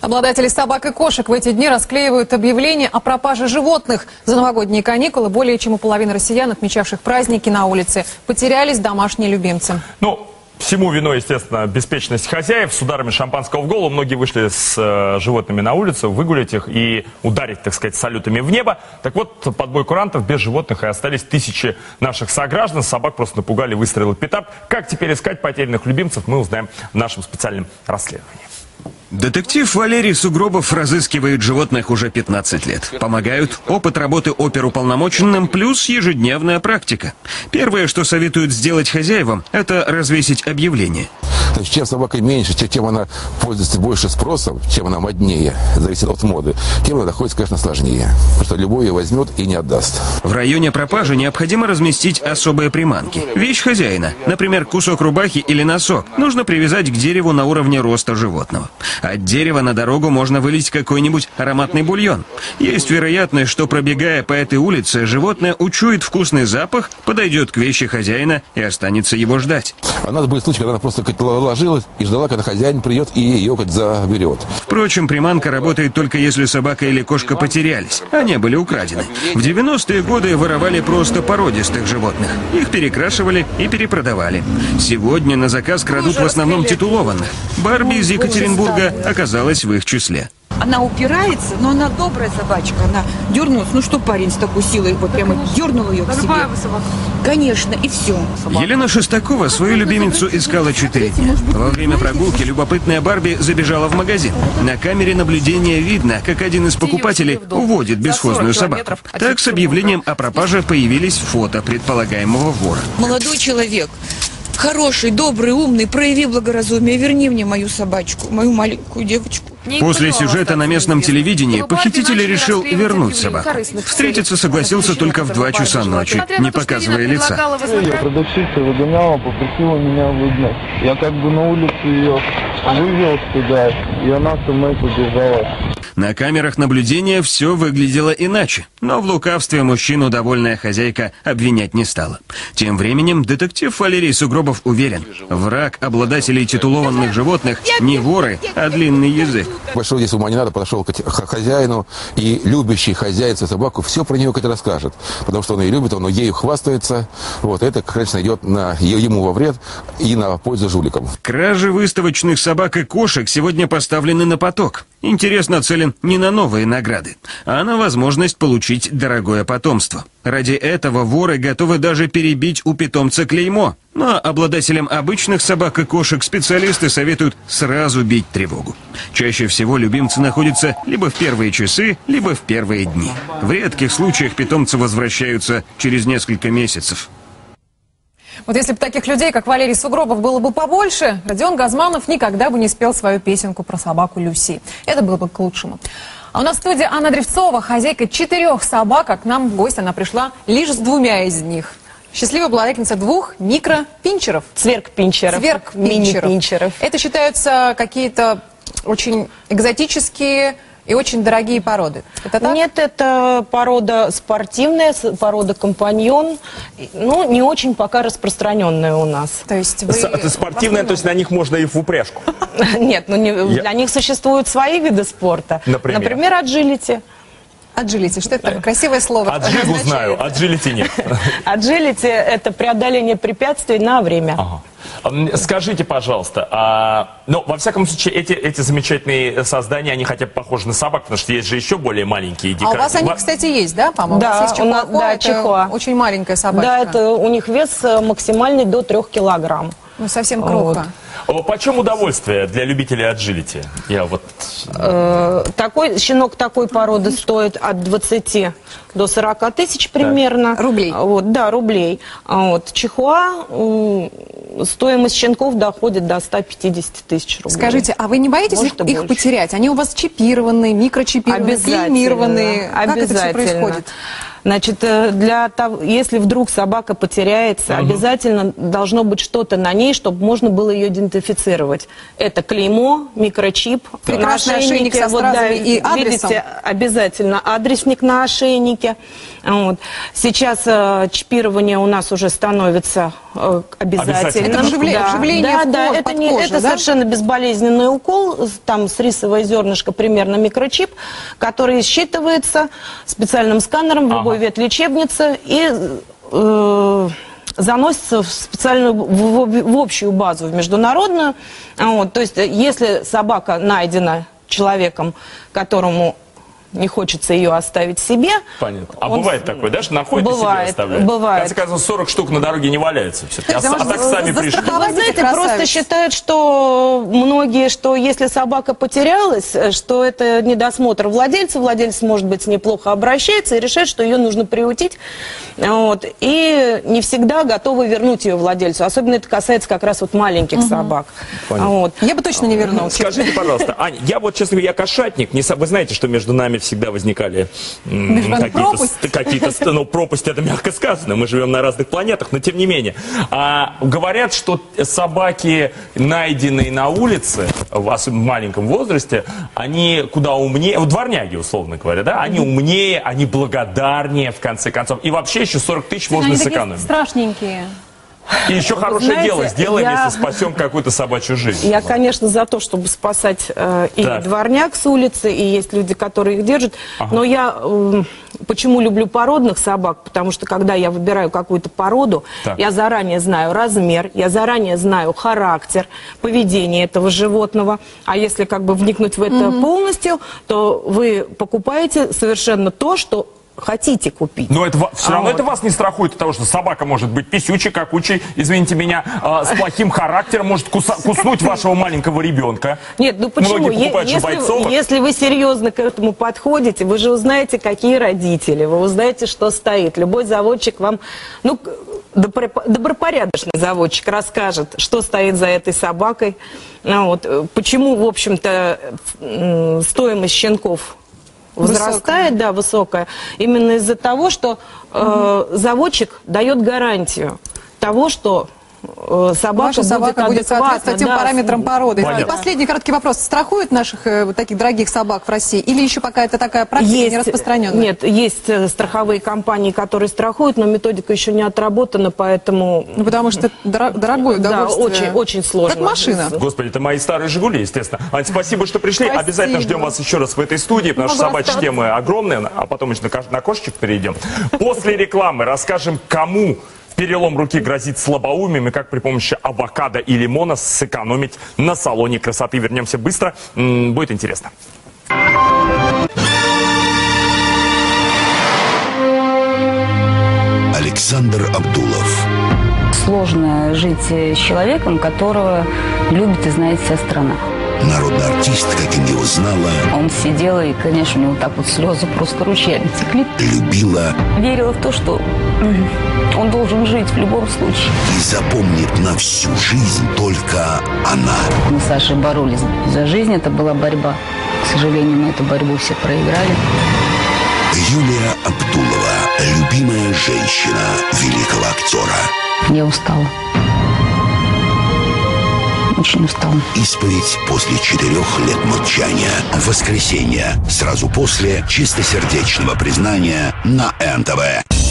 Обладатели собак и кошек в эти дни расклеивают объявления о пропаже животных. За новогодние каникулы более чем у половины россиян, отмечавших праздники на улице, потерялись домашние любимцы. Ну, всему виной, естественно, беспечность хозяев. С ударами шампанского в голову многие вышли с э, животными на улицу, выгулять их и ударить, так сказать, салютами в небо. Так вот, под бой курантов без животных и остались тысячи наших сограждан. Собак просто напугали выстрелы петард. Как теперь искать потерянных любимцев, мы узнаем в нашем специальном расследовании. Детектив Валерий Сугробов разыскивает животных уже 15 лет. Помогают опыт работы оперуполномоченным плюс ежедневная практика. Первое, что советуют сделать хозяевам, это развесить объявление. Значит, чем собака меньше, чем она пользуется больше спросом, чем она моднее, зависит от моды, тем она находится, конечно, сложнее. Потому что любой ее возьмет и не отдаст. В районе пропажи необходимо разместить особые приманки. Вещь хозяина, например, кусок рубахи или носок, нужно привязать к дереву на уровне роста животного. От дерева на дорогу можно вылить какой-нибудь ароматный бульон. Есть вероятность, что пробегая по этой улице, животное учует вкусный запах, подойдет к вещи хозяина и останется его ждать. А у нас были случаи, когда она просто как, ложилась и ждала, когда хозяин придет и ее как, заберет. Впрочем, приманка работает только если собака или кошка потерялись, не были украдены. В 90-е годы воровали просто породистых животных. Их перекрашивали и перепродавали. Сегодня на заказ крадут в основном титулованных. Барби из Екатеринбурга оказалась в их числе. Она упирается, но она добрая собачка. Она дернулась. Ну что парень с такой силой вот прямо дернул ее к себе. Конечно, и все. Елена Шестакова свою любимицу искала 4 дня. Во время прогулки любопытная Барби забежала в магазин. На камере наблюдения видно, как один из покупателей уводит бесхозную собаку. Так с объявлением о пропаже появились фото предполагаемого вора. Молодой человек, хороший, добрый, умный, прояви благоразумие, верни мне мою собачку, мою маленькую девочку. После сюжета на местном телевидении похититель решил вернуть собаку. Встретиться согласился только в 2 часа ночи, не показывая лица. Я продавщица выгоняла, попросила меня выгнать. Я как бы на улицу ее вывел туда, и она со мной побежала. На камерах наблюдения все выглядело иначе, но в лукавстве мужчину довольная хозяйка обвинять не стала. Тем временем детектив Валерий Сугробов уверен, враг обладателей титулованных животных не воры, а длинный язык. Большой здесь ума не надо, подошел к хозяину, и любящий хозяин свою собаку все про нее как расскажет. Потому что он ее любит, он ею хвастается. Вот это, конечно, идет на, ему во вред и на пользу жуликам. Кражи выставочных собак и кошек сегодня поставлены на поток. Интерес нацелен не на новые награды, а на возможность получить дорогое потомство. Ради этого воры готовы даже перебить у питомца клеймо. Ну а обладателям обычных собак и кошек специалисты советуют сразу бить тревогу. Чаще всего любимцы находятся либо в первые часы, либо в первые дни. В редких случаях питомцы возвращаются через несколько месяцев. Вот если бы таких людей, как Валерий Сугробов, было бы побольше, Родион Газманов никогда бы не спел свою песенку про собаку Люси. Это было бы к лучшему. А у нас в студии Анна Древцова, хозяйка четырех собак, а к нам в гости она пришла лишь с двумя из них. Счастливая обладательница двух микропинчеров. Цверк-пинчеров. Сверхпинчеров. Мини-пинчеров. Это считаются какие-то очень экзотические и очень дорогие породы. Это так? Нет, это порода спортивная, порода компаньон. Ну, не очень пока распространенная у нас. То есть вы... С- Это спортивное, то есть на них можно и в упряжку. Нет, ну не- Я- для них существуют свои виды спорта. Например? Например, аджилити. Аджилити, что это такое? Красивое слово. Отжигу Означает. знаю, аджилити нет. Аджилити – это преодоление препятствий на время. Ага. Скажите, пожалуйста, а, ну, во всяком случае, эти, эти замечательные создания, они хотя бы похожи на собак, потому что есть же еще более маленькие А у дикари. вас они, кстати, есть, да, по-моему? Да, у вас есть у нас- да, это чихуа. Очень маленькая собачка. Да, это у них вес э, максимальный до 3 килограмм. Ну, совсем крохка. О, Почем удовольствие для любителей аджилити? Я вот... Э, Такой щенок такой породы стоит от 20 до 40 тысяч примерно. Рублей. А, Вот, да, рублей. А Вот. Чихуа, стоимость щенков доходит до 150 тысяч рублей. Скажите, а вы не боитесь их, Может, их больше. потерять? Они у вас чипированные, микрочипированные, Обязательно. клеймированные. Как это все Обязательно. происходит? Значит, э, для того, если вдруг собака потеряется, обязательно должно быть что-то на ней, чтобы можно было ее идентифицировать. Это клеймо, микрочип, Прекрасный на ошейник со Вот, да, и адресом. видите, обязательно адресник на ошейнике. Вот. Сейчас э, чипирование у нас уже становится э, обязательным. Обязательно. Это вживле- Да, вживление да, в да, ко- это, не, кожу, это да? совершенно безболезненный укол, там с рисовое зернышко примерно микрочип, который считывается специальным сканером в любой ветлечебнице и э, заносится в специальную, в, в- в общую базу, в международную. Вот, то есть, если собака найдена человеком, которому не хочется ее оставить себе. Понятно. А он- бывает такое, да, что находит и себе Бывает, оставляет? В бывает. конце концов, 40 штук на дороге не валяются все-таки. А, а так сами пришли. застраховать Вы знаете, просто считают, что многие, что если собака потерялась, э, что это недосмотр владельца, владелец, может быть, неплохо обращается и решает, что ее нужно приутить, вот, и не всегда готовы вернуть ее владельцу. Особенно это касается как раз вот маленьких собак. Вот. Я бы точно не вернулась. Скажите, пожалуйста, Аня, я вот, честно говоря, я кошатник. Не, вы знаете, что между нами всегда возникали какие-то, ст- ну, пропасть это мягко сказано, мы живем на разных планетах, но тем не менее. А, говорят, что собаки, найденные на улице, в, маленьком возрасте, они куда умнее, вот дворняги, условно говоря, да, они умнее, они благодарнее, в конце концов. И вообще еще 40 тысяч можно Они сэкономить. страшненькие. И еще хорошее знаете, дело сделаем, я- если спасем какую-то собачью жизнь. Я, конечно, за то, чтобы спасать э, и Так. дворняк с улицы, и есть люди, которые их держат. Но я м, почему люблю породных собак? Потому что когда я выбираю какую-то породу, Так. я заранее знаю размер, я заранее знаю характер, поведение этого животного. А если как бы вникнуть в это полностью, то вы покупаете совершенно то, что хотите купить. Но это все А равно вот. это вас не страхует от того, что собака может быть писючей, какучей, извините меня, а, с плохим характером, может куса- куснуть вашего маленького ребенка. Нет, ну почему? Многие покупают если, если вы серьезно к этому подходите, вы же узнаете, какие родители, вы узнаете, что стоит. Любой заводчик вам, ну, добропорядочный заводчик расскажет, что стоит за этой собакой. Ну, вот, э, почему, в общем-то, стоимость щенков возрастает, да, высокая, именно из-за того, что э, заводчик дает гарантию того, что э, собака, Ваша собака будет соответствовать тем да, параметрам породы. Понятно. И последний короткий вопрос. Страхуют наших э, вот таких дорогих собак в России? Или еще пока это такая практика не распространенная? Нет, есть э, страховые компании, которые страхуют, но методика еще не отработана, поэтому Ну, потому что дор- дорогое да, удовольствие. очень, очень сложно. Как машина. Господи, это мои старые «Жигули», естественно. Ань, спасибо, что пришли. Спасибо. Обязательно ждем вас еще раз в этой студии, потому что Могу собачьи остаться. темы огромные, а потом еще на, на кошечек перейдем. После рекламы расскажем, кому перелом руки грозит слабоумием и как при помощи авокадо и лимона сэкономить на салоне красоты. Вернемся быстро, будет интересно. Александр Абдулов. Сложно жить с человеком, которого любит и знает вся страна. Народный артист, каким его знала, Он сидел, и, конечно, у него так вот слезы просто ручьями текли. любила Верила в то, что он должен жить в любом случае. и запомнит на всю жизнь только она. Мы с Сашей боролись за жизнь, это была борьба. К сожалению, мы эту борьбу все проиграли. Юлия Абдулова. Любимая женщина великого актера. Я устала. Очень устала. Исповедь после четырех лет молчания. Воскресенье, сразу после чистосердечного признания на НТВ.